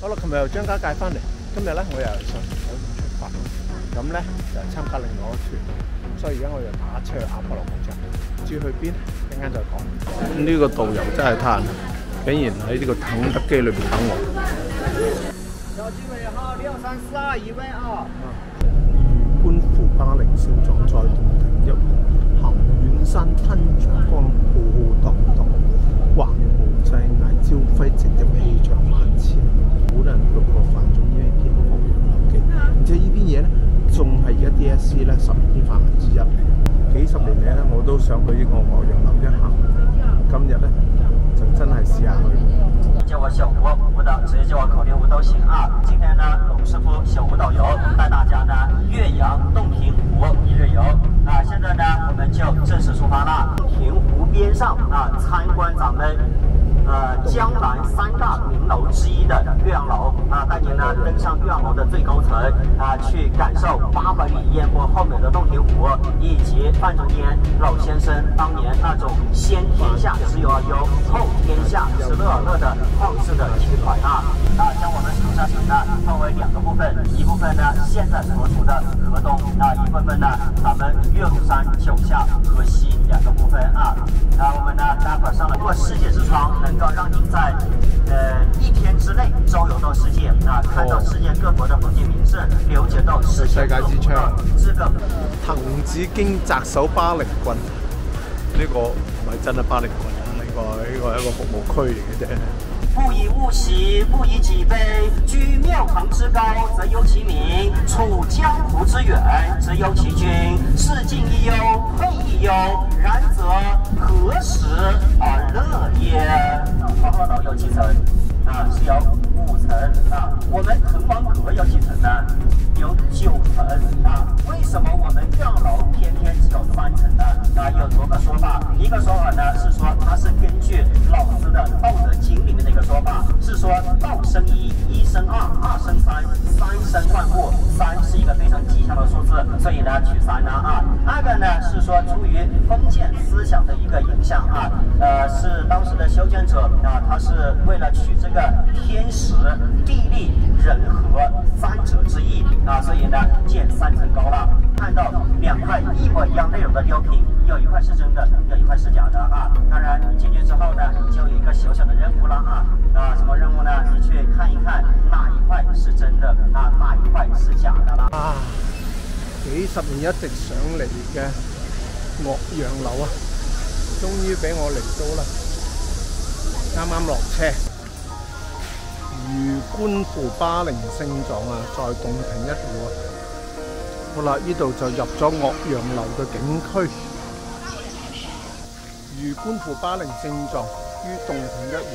好啦，琴日又張家界翻嚟，今日咧我又上海面出發，咁咧就參加另外一個團，所以而家我又打車去亞博樂廣場，至於去邊，一陣間再講。呢、個導遊真係嘆，竟然喺呢個肯德基裏邊等我。小機尾號六三四二一位啊！觀湖巴陵勝狀再動停一，行遠山吞長江，浩浩蕩蕩，橫無際崖，朝暉夕入氣象萬千。好多人讀過范仲淹呢篇《岳陽樓記》，而且呢篇嘢咧，仲係而家 DSC 咧十篇範文之一。幾十年嚟咧，我都想去呢個岳陽樓一行，今日咧就真係試下去。叫我小胡舞蹈，直接叫我口令舞都行啊。今天呢，龙师傅小舞导游带大家呢岳阳洞庭湖一日游啊。现在呢，我们就正式出发了。洞庭湖边上啊，参观咱们江南三大名楼之一的岳阳楼啊，带您呢登上岳阳楼的最高层啊，去感受八百里烟波后面的洞庭湖，以及范仲淹老先生当年那种先天下之忧而忧，后天下之乐而乐的旷世的情怀啊。啊，将我为两个部分，一部分呢现在所处的河东啊，一部分呢咱们岳麓山脚下河西两个部分啊。那，我们呢待会儿上了过世界之窗，能够让您在呃一天之内周游到世界啊，看到世界各国的风景名胜，了解到世界各国的这个藤子京擲手巴陵郡，呢、個唔係真係巴陵郡啊，呢、個呢、個係一個服務區嚟嘅啫。不以物喜，不以己悲。居庙堂之高，则忧其民；处江湖之远，则忧其君。事尽亦忧，退亦忧。然则何时而乐也？黄鹤楼有几层？啊，是有五层啊。我们滕王阁有几层呢？有九层啊。为什么我们岳阳楼偏偏只有三层呢？啊，有多个说法。一个说法呢是说它是根据老子的《说道生一，一生二，二生三，三生万物，三是一个非常吉祥的数字，所以呢取三呢啊。二个呢是说出于封建思想的一个影响啊，呃是当时的修建者啊，他是为了取这个天时、地利、人和三啊，所以呢建三层高了。看到两块一模一样内容的雕屏，有一块是真的，有一块是假的啊。当然进去之后呢，就有一个小小的任务了啊啊，什么任务呢？你去看一看哪一块是真的啊，哪一块是假的啦。啊！几十年一直上嚟嘅岳阳楼啊，终于俾我嚟到啦！啱啱落車，如觀湖巴陵勝狀啊，再洞庭一湖啊！好啦，呢度就入咗岳陽樓嘅景區。如觀湖巴陵勝狀於洞庭一湖，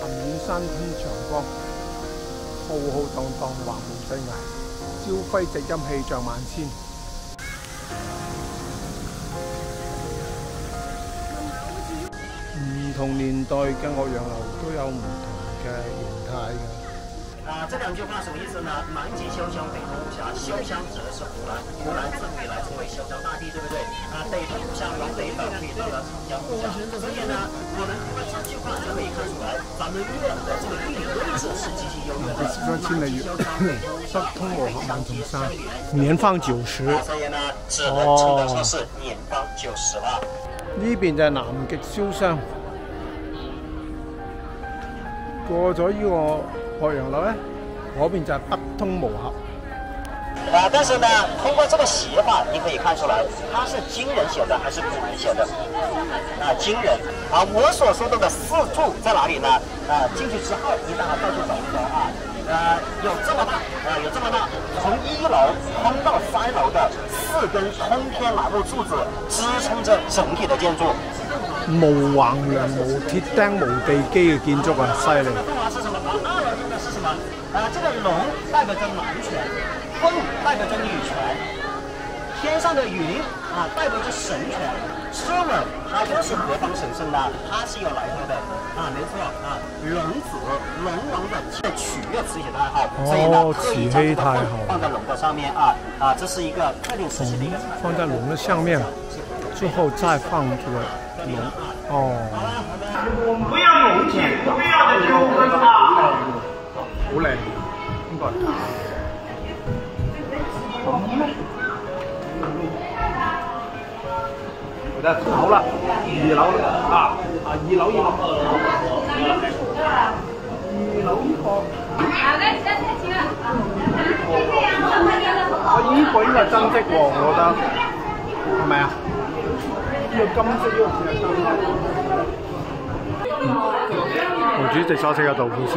含遠山吞長江，浩浩蕩蕩，橫無際涯。朝晖夕陰，氣象萬千。唔同年代嘅岳陽樓都有唔同嘅形態嘅。啊，这两句话什么意思呢？南极潇湘，北通无暇。潇湘指的是湖南，湖南自古以来称为潇湘大地，对不对？啊，北通无暇往北走可以到达长江无暇。所以呢，我们通过这句话就可以看出来，咱们岳阳的这个地理位置是极其优越的。四川千里粵北通無合萬重山，年方九十。所以呢，只能称得上是年方九十了。呢邊就係南極燒傷，過咗呢個岳陽樓咧，嗰邊就係北通無合。啊，但是呢，通过这个写法，你可以看出来，它是金人写的还是古人写的？啊，金人。啊，我所说到的四柱在哪里呢？啊，进去之后，你大家到處走一走啊。呃，有这么大，呃，有这么大，从一楼通到三楼的四根通天栏木柱子支撑着整体的建築。無橫梁、無鐵釘、無地基嘅建筑啊，犀利！動畫是什么？啊，二楼用的是什么？啊，这个龙代表着男权，凤代表着女權，天上的云啊，代表着神权。螭吻，它又是何方神圣呢？它是有来头的啊，没错啊。龙子龙王的取悦自己的爱好，所以呢，可以把放在龙的上面啊啊，这是一个特定时期的。放在龙的下面，最后再放这个龙。哦。不要武器，不要的纠纷啊？好，不累，不累。好啦，二樓啊啊，二樓呢個，二樓呢個，我呢個應該係真色喎，我覺得。係咪啊？呢個金色呢個似係真色。毛主席所寫嘅道本書，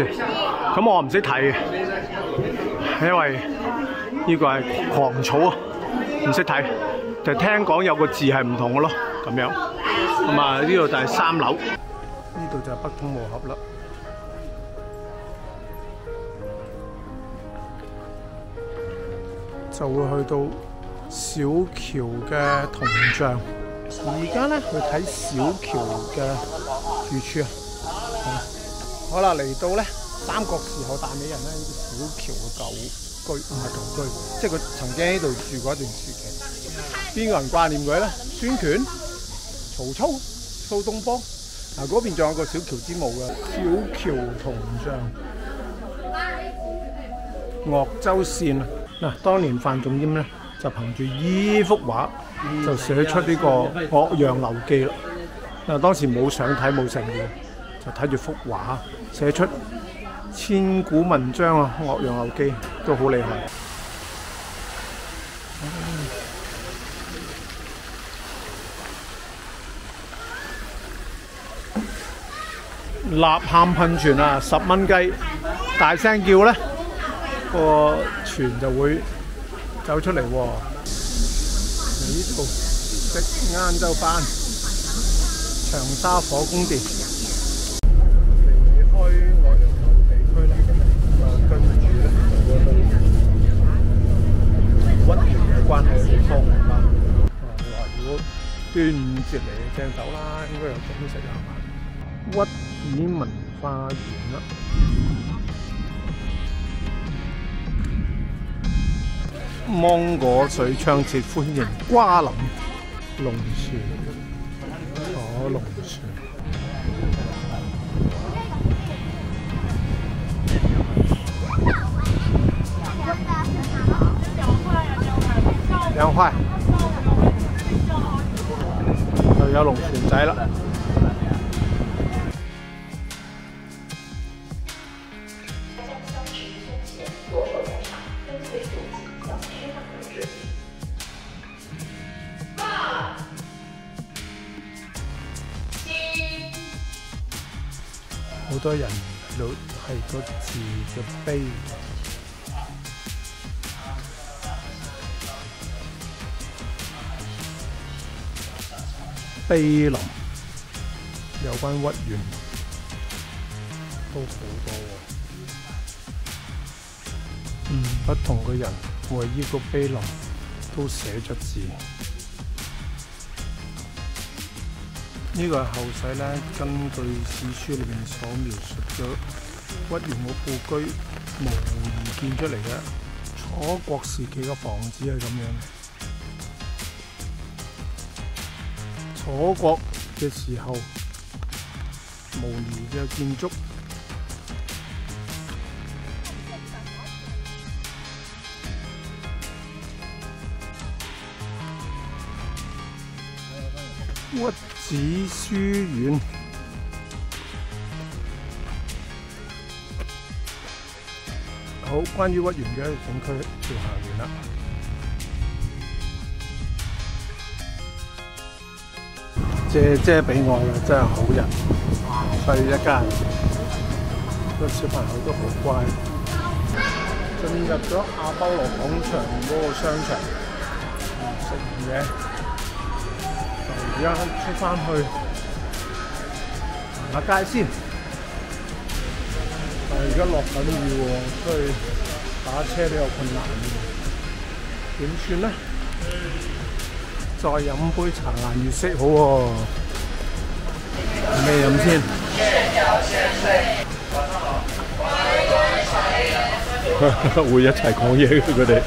咁我唔識睇嘅，因為呢個係狂草啊，唔識睇，就聽講有個字係唔同嘅咯，咁樣。咁啊，呢度就係三樓，呢度就係北通和合啦。就會去到小橋嘅銅像，而家咧去睇小橋嘅住處啊。好啦，嚟到咧三國時候大美人咧呢個小橋嘅舊居，唔係舊居，即係佢曾經喺度住過一段時期。邊個人掛念佢咧？孫權、曹操、蘇東坡。嗱，嗰邊仲有個小橋之墓嘅小橋銅像，鄂州線啊！嗱，當年范仲淹咧就憑住依幅畫就寫出呢個《岳陽樓記》啦。嗱，當時冇相睇冇成嘅，就睇住幅畫寫出千古文章啊，《岳陽樓記》都好厲害。吶喊噴泉啊，十蚊雞，大聲叫咧，個泉就會走出嚟喎。呢度食晏晝飯，長沙火宮殿。離開岳陽樓地區咧，就跟住咧屈原嘅關係地方啦。啊，話如果端午節嚟正手啦，應該有景食啊嘛。屈子文化園啦，芒果水槍節歡迎瓜林龍船，坐龍船。兩塊，有龍船仔啦。好多人喺度係個字嘅碑。碑林有關屈原都好多喎。嗯，不同嘅人為呢個碑林都寫咗字。呢個係後世咧，根據史書裏面所描述咗屈原個故居無疑建出嚟嘅。楚國時期嘅房子係咁樣嘅。楚国嘅时候，無疑嘅建筑。屈子书院。好，关于屈原嘅景区就行完啦。姐姐俾我嘅真係好人，細一家人，個小朋友都好乖。進入咗亞波羅廣場嗰個商場，食嘢。而家出翻去行下街先，但係而家落緊雨喎，所以打車比較困難。點算咧？再飲杯茶顏月色好喎。咩飲先？會一齊講嘢嘅佢哋。